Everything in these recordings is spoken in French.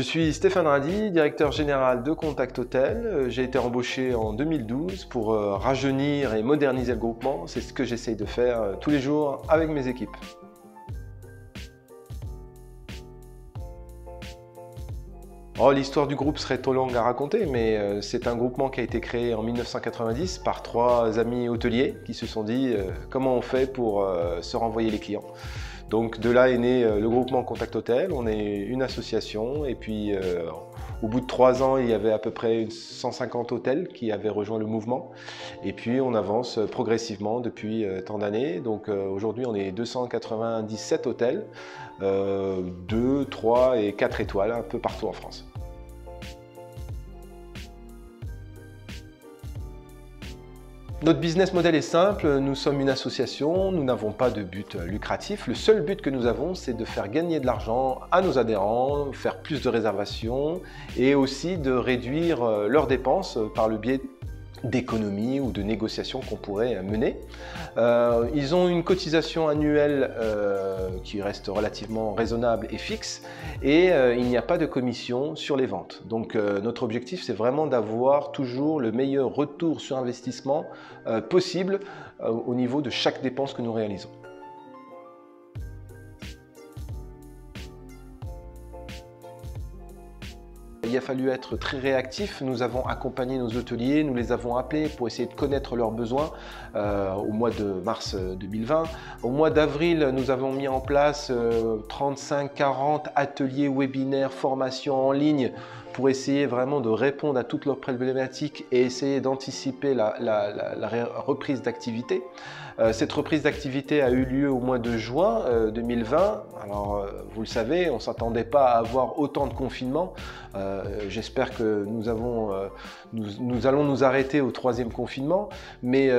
Je suis Stéphane Radi, directeur général de Contact Hotel. Euh, j'ai été embauché en 2012 pour euh, rajeunir et moderniser le groupement. C'est ce que j'essaye de faire euh, tous les jours avec mes équipes. Oh, L'histoire du groupe serait trop longue à raconter, mais c'est un groupement qui a été créé en 1990 par trois amis hôteliers qui se sont dit comment on fait pour se renvoyer les clients. Donc de là est né euh, le groupement Contact Hotel. On est une association et puis euh, au bout de trois ans, il y avait à peu près 150 hôtels qui avaient rejoint le mouvement. Et puis on avance progressivement depuis euh, tant d'années. Donc aujourd'hui, on est 297 hôtels, 2, 3 et 4 étoiles un peu partout en France. Notre business model est simple, nous sommes une association, nous n'avons pas de but lucratif. Le seul but que nous avons, c'est de faire gagner de l'argent à nos adhérents, faire plus de réservations et aussi de réduire euh, leurs dépenses par le biais d'économies ou de négociations qu'on pourrait mener. Euh, ils ont une cotisation annuelle euh, qui reste relativement raisonnable et fixe et euh, il n'y a pas de commission sur les ventes. Donc notre objectif c'est vraiment d'avoir toujours le meilleur retour sur investissement possible au niveau de chaque dépense que nous réalisons. Il a fallu être très réactif. Nous avons accompagné nos hôteliers, nous les avons appelés pour essayer de connaître leurs besoins euh, au mois de mars 2020. Au mois d'avril, nous avons mis en place 35-40 euh, ateliers webinaires, formations en ligne pour essayer vraiment de répondre à toutes leurs problématiques et essayer d'anticiper la, reprise d'activité. Euh, cette reprise d'activité a eu lieu au mois de juin 2020. Euh, Alors, euh, vous le savez, on ne s'attendait pas à avoir autant de confinements. J'espère que nous, avons, nous, nous, allons nous arrêter au troisième confinement. Mais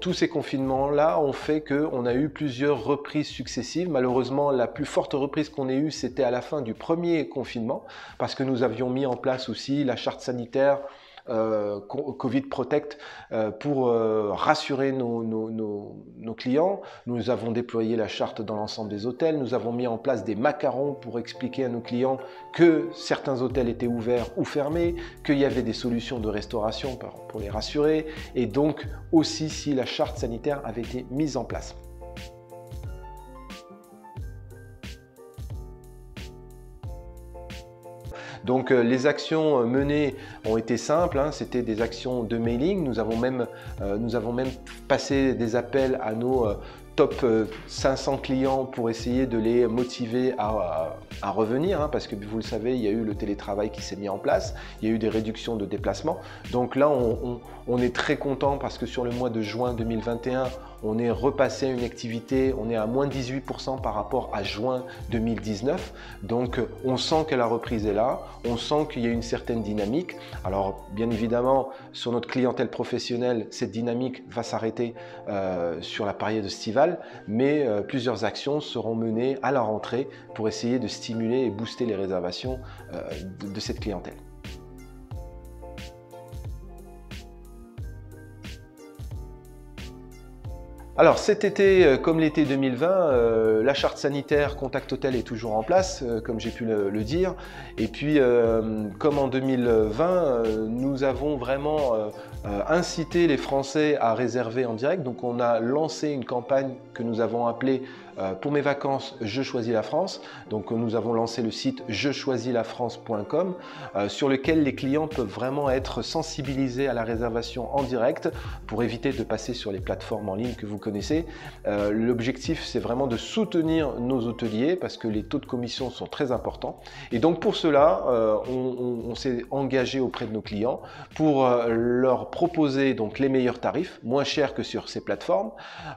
tous ces confinements-là ont fait qu'on a eu plusieurs reprises successives. Malheureusement, la plus forte reprise qu'on ait eue, c'était à la fin du premier confinement, parce que nous avions mis en place aussi la charte sanitaire euh, Covid Protect euh, pour euh, rassurer nos, nos, clients. Nous avons déployé la charte dans l'ensemble des hôtels. Nous avons mis en place des macarons pour expliquer à nos clients que certains hôtels étaient ouverts ou fermés, qu'il y avait des solutions de restauration pour les rassurer, et donc aussi si la charte sanitaire avait été mise en place. Donc euh, les actions euh, menées ont été simples, hein. c'était des actions de mailing. Nous avons même, euh, passé des appels à nos top 500 clients pour essayer de les motiver à, revenir, hein, parce que vous le savez, il y a eu le télétravail qui s'est mis en place, il y a eu des réductions de déplacement. Donc là, on est très content parce que sur le mois de juin 2021, on est repassé à une activité, on est à moins 18% par rapport à juin 2019. Donc on sent que la reprise est là, on sent qu'il y a une certaine dynamique. Alors bien évidemment, sur notre clientèle professionnelle, cette dynamique va s'arrêter euh, sur la période estivale, mais euh, plusieurs actions seront menées à la rentrée pour essayer de stimuler et booster les réservations euh, de cette clientèle. Alors cet été, euh, comme l'été 2020, euh, la charte sanitaire Contact Hotel est toujours en place, euh, comme j'ai pu le, dire. Et puis, comme en 2020, nous avons vraiment incité les Français à réserver en direct. Donc on a lancé une campagne que nous avons appelée pour mes vacances, je choisis la France. Donc nous avons lancé le site je choisis la France.com euh, sur lequel les clients peuvent vraiment être sensibilisés à la réservation en direct pour éviter de passer sur les plateformes en ligne que vous connaissez. Euh, l'objectif, c'est vraiment de soutenir nos hôteliers parce que les taux de commission sont très importants. Et donc pour cela, on, s'est engagé auprès de nos clients pour leur proposer donc les meilleurs tarifs, moins chers que sur ces plateformes,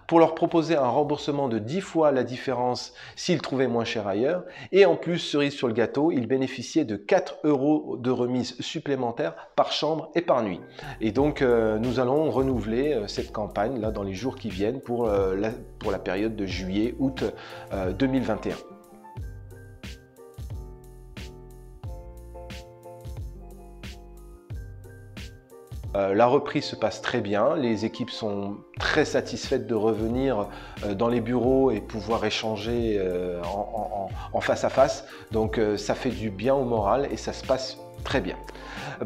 pour leur proposer un remboursement de 10 fois la différence s'il trouvait moins cher ailleurs. Et en plus, cerise sur le gâteau, il bénéficiait de 4 euros de remise supplémentaire par chambre et par nuit. Et donc, euh, nous allons renouveler euh, cette campagne là dans les jours qui viennent pour, euh, pour la période de juillet-août 2021. la reprise se passe très bien, les équipes sont très satisfaites de revenir dans les bureaux et pouvoir échanger en, face à face. Donc ça fait du bien au moral et ça se passe très bien.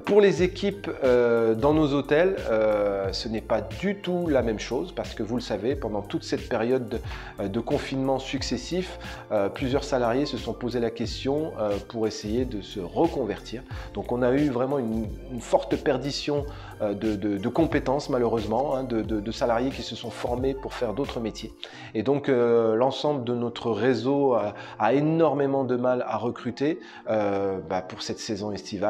Pour les équipes euh, dans nos hôtels, euh, ce n'est pas du tout la même chose parce que vous le savez, pendant toute cette période de, confinement successif, euh, plusieurs salariés se sont posé la question pour essayer de se reconvertir. Donc on a eu vraiment une, forte perdition de, compétences malheureusement, hein, de, salariés qui se sont formés pour faire d'autres métiers. Et donc l'ensemble de notre réseau a, énormément de mal à recruter bah, pour cette saison estivale.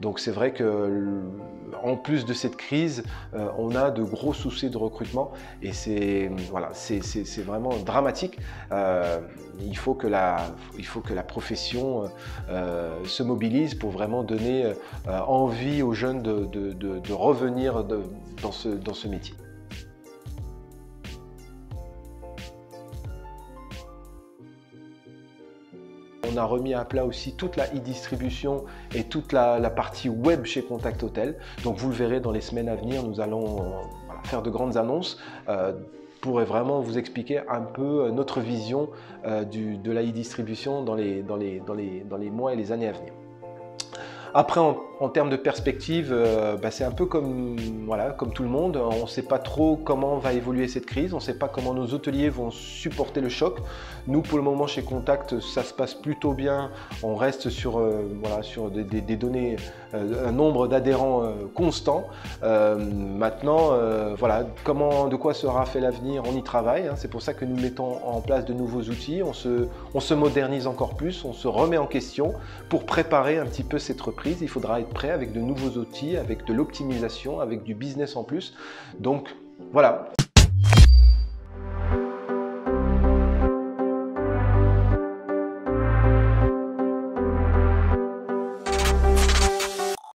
Donc c'est vrai que en plus de cette crise, euh, on a de gros soucis de recrutement et c'est vraiment dramatique. Euh, il, faut que la, profession euh, se mobilise pour vraiment donner envie aux jeunes de, revenir dans ce métier. On a remis à plat aussi toute la e-distribution et toute la, partie web chez Contact Hotel. Donc vous le verrez dans les semaines à venir, nous allons euh, faire de grandes annonces. Euh, pour vraiment vous expliquer un peu euh, notre vision de la e-distribution dans les, mois et les années à venir. Termes de perspective, euh, bah, c'est un peu comme, voilà, comme tout le monde. On ne sait pas trop comment va évoluer cette crise. On ne sait pas comment nos hôteliers vont supporter le choc. Nous, pour le moment, chez Contact, ça se passe plutôt bien. On reste sur, euh, voilà, sur des, données, euh, un nombre d'adhérents constant. maintenant, voilà, comment, de quoi sera fait l'avenir On y travaille. Hein. C'est pour ça que nous mettons en place de nouveaux outils. On se, on se modernise encore plus. On se remet en question pour préparer un petit peu cette reprise il faudra avec de nouveaux outils, avec de l'optimisation, avec du business en plus. Donc voilà,